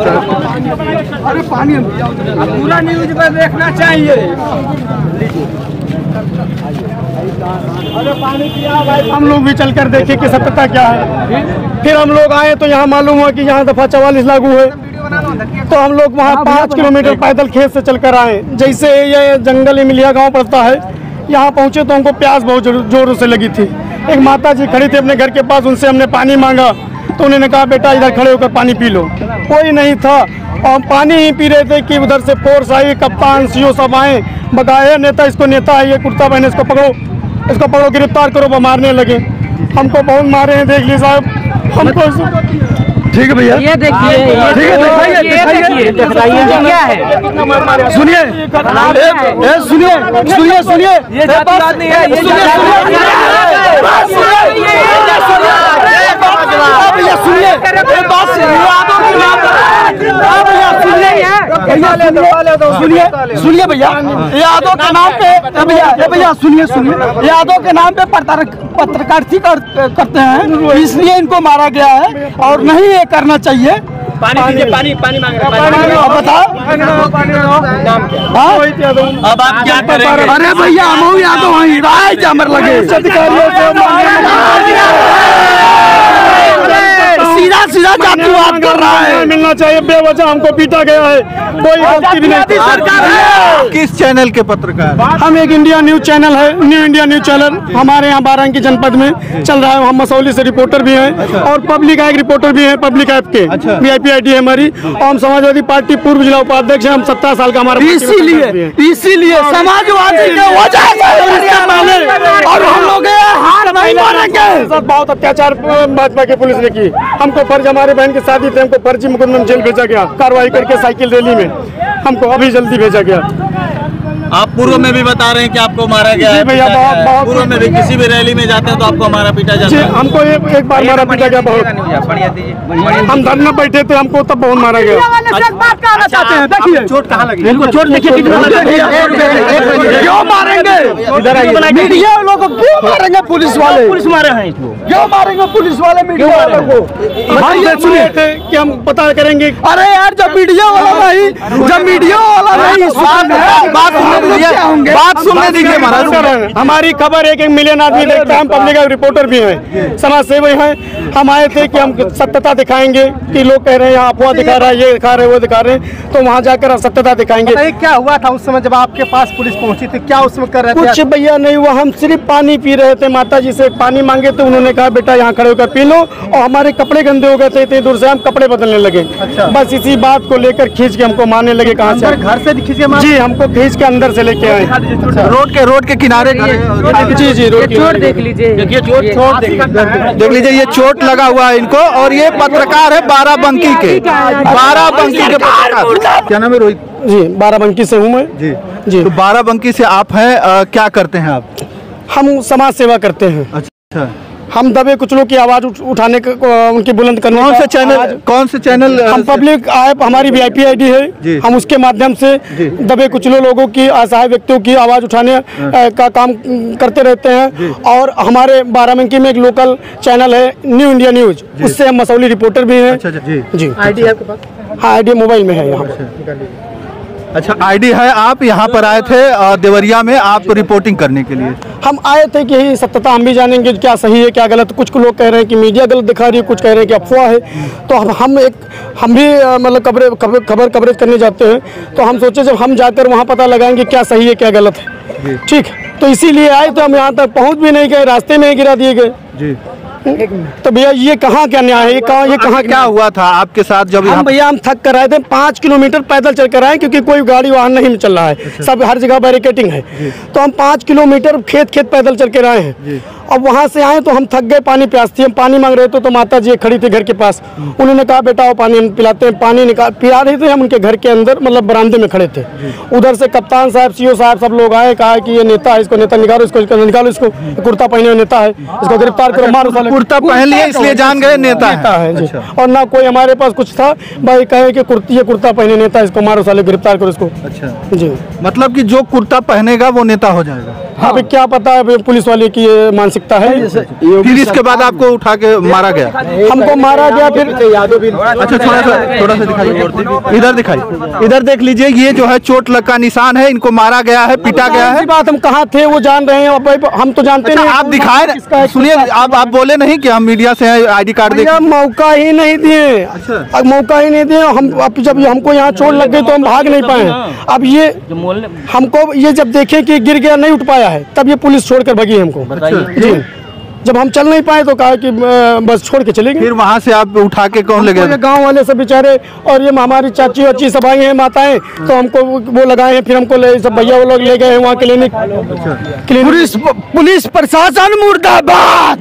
अरे पानी पूरा न्यूज़ में देखना चाहिए अरे पानी पिया भाई हम लोग भी चल कर देखे कि सत्यता क्या है? फिर हम लोग आए तो यहाँ मालूम हुआ कि यहाँ दफ़ा चवालीस लागू है तो हम लोग वहाँ पाँच किलोमीटर पैदल खेत से चलकर आए जैसे ये जंगल इमिलिया गाँव पड़ता है यहाँ पहुँचे तो हमको प्यास बहुत जोरों से लगी थी। एक माता जी खड़ी थी अपने घर के पास, उनसे हमने पानी मांगा। तो उन्होंने कहा, बेटा, इधर खड़े होकर पानी पी लो। कोई नहीं था। और हम पानी ही पी रहे थे कि उधर से फोर्स आई कप्तान सीओ सब आए बगाए नेता इसको नेता है ये कुर्ता पहने इसको पकड़ो इसको पकड़ो गिरफ़्तार करो वो मारने लगे। हमको बहुत मारे हैं देख लीजिए साहब। हमको ठीक है भैया। ये देखिए ठीक है, दिखाइए, ये दिखाइए। देखिए दिखाइए। क्या है? सुनिए। सुनिए सुनिए सुनिए। ये जातिवाद नहीं है ये सुनिए। भैया सुनिए बात सुनिए सुनिए भैया यादव के नाम पे भैया भैया सुनिए सुनिए यादव के नाम पे पत्रकार पत्रकारिता कर, करते हैं इसलिए इनको मारा गया है और नहीं ये करना चाहिए पानी पीजिए पानी पानी मांग रहे हैं बताओ हाँ? अब आप क्या करेंगे अरे भैया हम यादव हैं राय जामर लगे अधिकारियों से सीधा सीधा जातिवाद कर रहा है। मिलना चाहिए बेवजह हमको पीटा गया है। कोई गलती भी नहीं सरकार है। किस चैनल के पत्रकार? हम एक इंडिया न्यूज़ चैनल है न्यू इंडिया न्यूज़ चैनल। हमारे यहाँ बारांकी जनपद में चल रहा है। हम मसौली से रिपोर्टर भी हैं और पब्लिक एक रिपोर्टर भी हैं पब्लिक ऐप के। V I P I D है हमारी। और हम समाजवादी पार्टी पूर्व जिला उपाध्यक्ष हैं। हम सत्तर साल का हमारा इसीलिए। इसीलिए समाजवादी और हम लोग हार नहीं मानेंगे। बहुत अत्याचार भाजपा की पुलिस ने की। हमको फ़र्ज़ हमारे बहन की शादी थे, हमको फर्जी मुकदमे जेल भेजा गया। कार्रवाई करके साइकिल रैली में हमको अभी जल्दी भेजा गया। आप पूर्व में भी बता रहे हैं कि आपको मारा गया जी है भैया, बहुत- बहुत- पूर्व में भी किसी भी रैली में जाते हैं तो आपको मारा पीटा जाता है। हमको एक, एक बार मारा पीटा गया बहुत। हम धरना बैठे थे हमको तब बहुत मारा गया। देखिए। चोट कहाँ लगी? चोट देखिए क्यों मारेंगे? मीडिया लोग को क्यों मारेंगे पुलिस वाले? पुलिस मारे हैं क्यों मारेंगे पुलिस वाले मीडिया वालों को? हम सुने थे कि हम पता करेंगे। अरे यार जब मीडिया वाला नहीं जब मीडिया वाला नहीं बात बात सुनने दीजिए महाराज। हमारी खबर एक एक मिलियन आदमी देखता है हम पब्लिक का रिपोर्टर भी हैं समाज सेवी हैं। हम आए थे कि हम सत्यता दिखाएँगे कि लोग कह रहे हैं यहाँ अफवाह दिखा रहा है ये दिखा रहे हैं वो दिखा रहे हैं तो वहाँ जाकर हम सत्यता दिखाएँगे। क्या हुआ था उस समय जब आपके पास पुलिस पहुँची थी? क्या उसमें कर रहे कुछ भैया नहीं हुआ हम सिर्फ़ पानी पी रहे थे माता जी से पानी मांगे तो उन्होंने कहा बेटा यहाँ खड़े होकर पी लो। और हमारे कपड़े गंदे हो गए थे इतनी दूर से हम कपड़े बदलने लगे। बस इसी बात को लेकर खींच के हमको मारने लगे कहाँ से घर से खींचे जी हमको खींच के अंदर से लेके आए। रोड के रोड के किनारे जी जी ये रोड चोट देख लीजिए। देखिए चोट चोट देख लीजिए। ये चोट लगा हुआ है इनको और ये पत्रकार है बाराबंकी के। बाराबंकी के पत्रकार। क्या नाम है रोहित? जी बाराबंकी से हूँ मैं। जी। जी। तो बाराबंकी से आप हैं क्या करते हैं आप? हम समाज सेवा करते हैं। अच्छा। हम दबे कुचलों की आवाज़ उठाने का उनकी बुलंद करने कौन से चैनल कौन से चैनल हम पब्लिक ऐप हमारी V I P I D जी। है। हम उसके माध्यम से दबे कुचले लोगों की असहाय व्यक्तियों की आवाज़ उठाने का काम करते रहते हैं। और हमारे बाराबंकी में एक लोकल चैनल है न्यू इंडिया न्यूज़ उससे हम मसौली रिपोर्टर भी हैं। अच्छा अच्छा जी। जी। आईडी आपके पास? हाँ आई मोबाइल में है यहाँ। अच्छा आईडी है आप यहाँ पर आए थे देवरिया में आप रिपोर्टिंग करने के लिए। हम आए थे कि यही सत्यता हम भी जानेंगे क्या सही है क्या गलत। कुछ लोग कह रहे हैं कि मीडिया गलत दिखा रही है कुछ कह रहे हैं कि अफवाह है। तो हम एक हम भी मतलब खबर खबर कवरेज करने जाते हैं। तो हम सोचे जब हम जाकर वहाँ पता लगाएँगे क्या सही है क्या गलत है। ठीक तो इसीलिए आए तो हम यहाँ तक पहुँच भी नहीं गए रास्ते में ही गिरा दिए गए। जी। तो भैया ये कहाँ क्या न्याय है? ये कहाँ ये कहाँ क्या हुआ था आपके साथ जब हम भैया हम थक कर आए थे पाँच किलोमीटर पैदल चल कर आए क्योंकि कोई गाड़ी वाहन नहीं चल रहा है। सब हर जगह बैरिकेटिंग है। तो हम पाँच किलोमीटर खेत खेत पैदल चल कर आए हैं। अब वहाँ से आए तो हम थक गए पानी प्यास थी। हम पानी मांग रहे थे तो माता जी खड़ी थी घर के पास। उन्होंने कहा बेटा वो पानी हम पिलाते हैं। पानी निकाल पिला रहे थे हम उनके घर के अंदर मतलब बरामदे में खड़े थे। उधर से कप्तान साहब सीओ साहब सब लोग आए कहा कि ये नेता है इसको नेता निकालो इसको इसको निकालो इसको कुर्ता पहने हुए नेता है इसको गिरफ़्तार करो मारो कुर्ता पहन लिया इसलिए जान गए नेता है। जी। और ना कोई हमारे पास कुछ था भाई कहे कि कुर्ती ये कुर्ता पहने नेता इसको मारो साले गिरफ़्तार करो इसको। अच्छा। जी। मतलब कि जो कुर्ता पहनेगा वो नेता हो जाएगा। हाँ। भाई क्या पता है पुलिस वाले की मानसिक आवश्यकता है? फिर इसके बाद आपको उठा के मारा गया? हमको मारा गया फिर अच्छा थोड़ा सा थोड़ा सा दिखाइए इधर दिखाइए। इधर देख लीजिए ये जो है चोट लग का निशान है इनको मारा गया है पीटा गया है। बात हम कहाँ थे वो जान रहे हैं हम तो जानते अच्छा, नहीं आप दिखाए सुनिए आप आप बोले नहीं कि हम मीडिया से हैं आईडी कार्ड देख भैया मौका ही नहीं दिए। अब मौका ही नहीं दिए हम अब जब हमको यहाँ चोट लग गई तो हम भाग नहीं पाए। अब ये हमको ये जब देखे कि गिर गया नहीं उठ पाया है तब ये पुलिस छोड़कर भगी हमको। जी जब हम चल नहीं पाए तो कहा कि बस छोड़ के चले गए फिर वहाँ से आप उठा के कौन ले ये गाँव वाले सब बेचारे और ये हमारी चाची वाची सब आई हैं माताएँ तो हमको वो लगाए हैं फिर हमको ले सब भैया वो लोग ले गए हैं वहाँ क्लिनिक। क्लिनिक। पुलिस पुलिस प्रशासन मुर्दाबाद!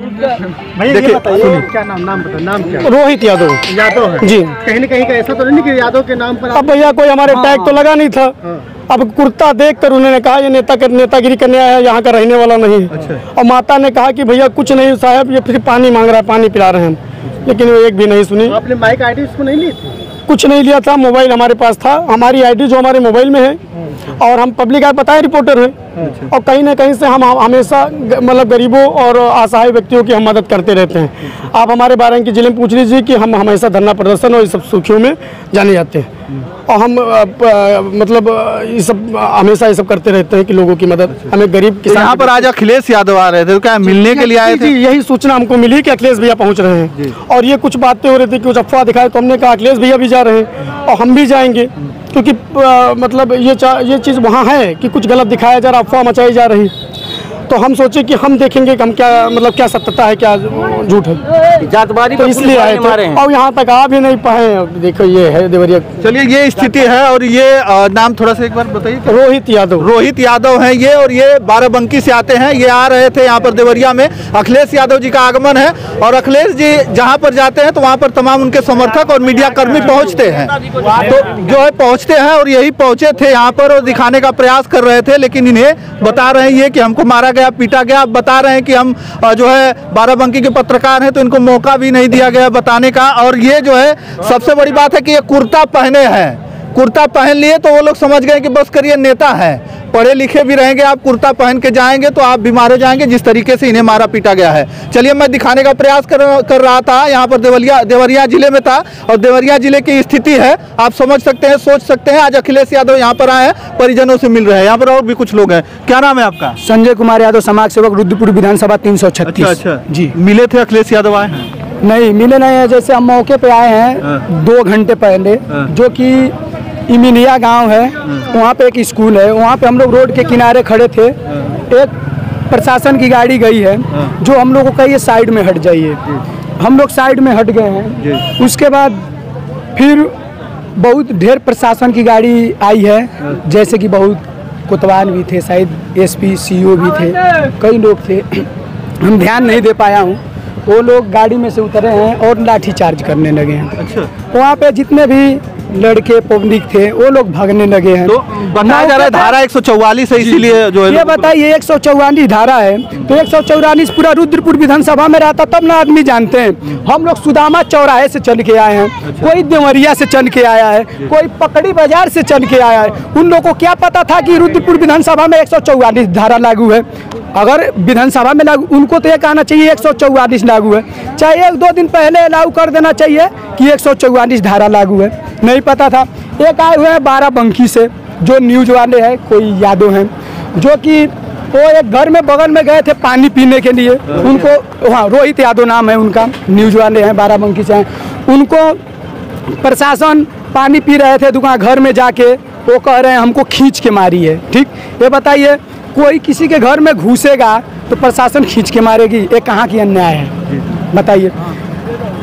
क्या नाम नाम बता नाम क्या? रोहित यादव। यादव जी। कहीं न कहीं का ऐसा तो नहीं कि यादव के नाम पर अब भैया कोई हमारे टैग तो लगा नहीं था। अब कुर्ता देख कर उन्होंने कहा ये नेता कर नेतागिरी करने आया है यहाँ का रहने वाला नहीं है। और माता ने कहा कि भैया कुछ नहीं साहब ये फिर पानी मांग रहा है पानी पिला रहे हैं लेकिन वो एक भी नहीं सुनी। आपने माइक आईडी उसको नहीं ली कुछ नहीं लिया था मोबाइल हमारे पास था। हमारी आईडी जो हमारे मोबाइल में है और हम पब्लिक आप बताए रिपोर्टर हैं। और कहीं ना कहीं से हम हमेशा मतलब गरीबों और असहाय व्यक्तियों की हम मदद करते रहते हैं। आप हमारे बारे के ज़िले में पूछ लीजिए कि हम हमेशा धरना प्रदर्शन और ये सब सुखियों में जाने जाते हैं। और हम मतलब ये सब हमेशा ये सब करते रहते हैं कि लोगों की मदद हमें गरीब किसान यहाँ पर आज अखिलेश यादव आ रहे थे तो क्या मिलने के लिए आए थे? यही सूचना हमको मिली कि अखिलेश भैया पहुँच रहे हैं। और ये कुछ बातें हो रही थी कुछ अफवाह दिखाए तो हमने कहा अखिलेश भैया भी जा रहे हैं और हम भी जाएँगे। क्योंकि मतलब ये ये चीज़ वहाँ है कि कुछ गलत दिखाया जा रहा, अफवाह मचाई जा रही। तो हम सोचे कि हम देखेंगे कि हम क्या मतलब क्या सत्यता है क्या झूठ है। जातवादी तो इसलिए आए थे। और यहाँ तक आ भी नहीं पाए देखो ये है देवरिया। चलिए ये स्थिति है और ये नाम थोड़ा सा एक बार बताइए। रोहित यादव। रोहित यादव हैं ये और ये बाराबंकी से आते हैं। ये आ रहे थे यहाँ पर देवरिया में। अखिलेश यादव जी का आगमन है और अखिलेश जी जहाँ पर जाते हैं तो वहाँ पर तमाम उनके समर्थक और मीडिया कर्मी पहुँचते हैं। तो जो है पहुँचते हैं और यही पहुँचे थे यहाँ पर और दिखाने का प्रयास कर रहे थे लेकिन इन्हें बता रहे हैं ये कि हमको मारा गया, पीटा गया। आप बता रहे हैं कि हम जो है, बाराबंकी के पत्रकार हैं तो इनको मौका भी नहीं दिया गया बताने का। और ये जो है, सबसे बड़ी बात है कि ये कुर्ता पहने हैं। कुर्ता पहन लिए तो वो लोग समझ गए कि बस करिए नेता है। पढ़े लिखे भी रहेंगे आप कुर्ता पहन के जाएँगे तो आप बीमार हो जाएँगे जिस तरीके से इन्हें मारा पीटा गया है। चलिए मैं दिखाने का प्रयास कर, कर रहा था यहाँ पर देवरिया देवरिया ज़िले में था और देवरिया ज़िले की स्थिति है आप समझ सकते हैं सोच सकते हैं आज अखिलेश यादव यहाँ पर आए हैं परिजनों से मिल रहे हैं यहाँ पर और भी कुछ लोग हैं। क्या नाम है आपका? संजय कुमार यादव समाज सेवक रुद्रपुर विधानसभा तीन सौ छत्तीस। जी। मिले थे अखिलेश यादव आए हैं? नहीं मिले नहीं है जैसे हम मौके पे आए हैं दो घंटे पहले जो कि इमिनिया गाँव है वहाँ पे एक स्कूल है वहाँ पे हम लोग रोड के किनारे खड़े थे। एक प्रशासन की गाड़ी गई है जो हम लोग को कही साइड में हट जाइए। हम लोग साइड में हट गए हैं। उसके बाद फिर बहुत ढेर प्रशासन की गाड़ी आई है जैसे कि बहुत कोतवाल भी थे शायद एसपी सीईओ भी थे कई लोग थे। हम ध्यान नहीं दे पाया हूँ। वो लोग गाड़ी में से उतरे हैं और लाठी चार्ज करने लगे हैं। अच्छा। वहाँ पे जितने भी लड़के पब्लिक थे वो लोग भागने लगे हैं। तो बताया जा रहा है धारा एक सौ चौवालीस है इसीलिए जो है ये बताइए एक सौ चौवालीस धारा है तो एक सौ चौवालीस पूरा रुद्रपुर विधानसभा में रहता तब ना आदमी जानते हैं। हम लोग सुदामा चौराहे से चल के आए हैं कोई देवरिया से चल के आया है कोई पकड़ी बाज़ार से चल के आया है। उन लोगों को क्या पता था कि रुद्रपुर विधानसभा में एक सौ चौवालीस धारा लागू है? अगर विधानसभा में लागू उनको तो ये कहना चाहिए एक सौ चौवालीस लागू है। चाहे एक दो दिन पहले लागू कर देना चाहिए कि एक सौ चौवालीस धारा लागू है। नहीं पता था। एक आए हुए हैं बाराबंकी से, जो न्यूज़ वाले हैं, कोई यादव हैं, जो कि वो एक घर में बगल में गए थे पानी पीने के लिए। उनको हाँ रोहित यादव नाम है उनका न्यूज़ वाले हैं बाराबंकी से हैं। उनको प्रशासन पानी पी रहे थे दुकान, घर में जाके, वो कह रहे हैं, हमको खींच के मारी है ठीक? ये बताइए, कोई किसी के घर में घुसेगा तो प्रशासन खींच के मारेगी? ये कहाँ की अन्याय है? बताइए।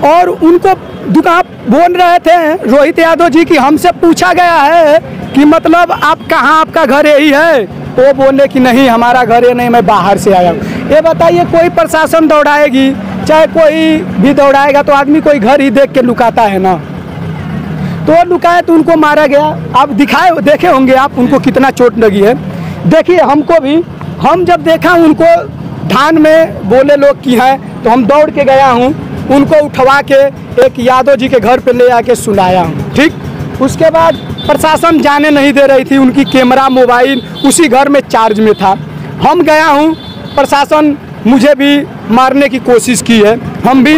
और उनको दुकान बोल रहे थे रोहित यादव जी की हमसे पूछा गया है कि मतलब आप कहाँ आपका घर यही है? वो बोले कि नहीं, हमारा घर ये नहीं, मैं बाहर से आया हूँ। ये बताइए, कोई प्रशासन दौड़ाएगी? चाहे कोई भी दौड़ाएगा तो आदमी कोई घर ही देख के लुकाता है ना। तो लुकाए तो उनको मारा गया। आप दिखाए, देखे होंगे आप उनको कितना चोट लगी है। देखिए, हमको भी, हम जब देखा उनको धान में बोले लोग की हैं तो हम दौड़ के गया हूँ। उनको उठवा के एक यादव जी के घर पे ले आके सुनाया। हूँ ठीक? उसके बाद प्रशासन जाने नहीं दे रही थी उनकी कैमरा मोबाइल उसी घर में चार्ज में था। हम गया हूँ प्रशासन मुझे भी मारने की कोशिश की है। हम भी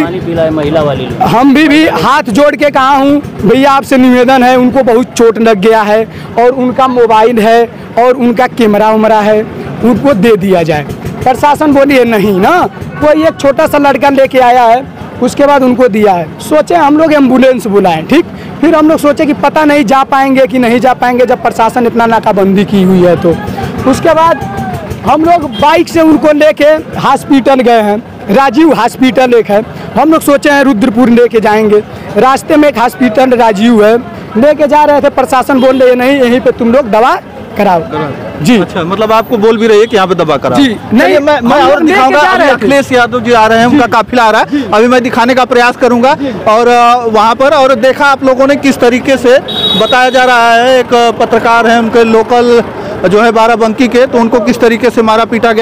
महिला वाली हम भी भी हाथ जोड़ के कहा हूँ भैया आपसे निवेदन है उनको बहुत चोट लग गया है और उनका मोबाइल है और उनका कैमरा उमरा है उनको दे दिया जाए। प्रशासन बोली है नहीं ना कोई एक छोटा सा लड़का लेके आया है उसके बाद उनको दिया है। सोचे हम लोग एंबुलेंस बुलाएँ, ठीक? फिर हम लोग सोचे कि पता नहीं जा पाएँगे कि नहीं जा पाएँगे, जब प्रशासन इतना नाकाबंदी की हुई है तो। उसके बाद हम लोग बाइक से उनको लेके हॉस्पिटल गए हैं। राजीव हॉस्पिटल एक है। हम लोग सोचे हैं रुद्रपुर लेके जाएँगे। रास्ते में एक हॉस्पिटल राजीव है। लेके जा रहे थे, प्रशासन बोल रहे नहीं, यहीं पे तुम लोग दवा कराओ। जी। अच्छा मतलब आपको बोल भी रही है कि यहाँ पे दबा कराओ। जी, नहीं, मैं मैं और दिखाऊँगा। अखिलेश यादव जी आ रहे हैं उनका काफिला आ रहा है। अभी मैं दिखाने का प्रयास करूँगा और वहाँ पर और देखा आप लोगों ने किस तरीके से बताया जा रहा है। एक पत्रकार है उनके लोकल जो है बाराबंकी के तो उनको किस तरीके से मारा पीटा गया।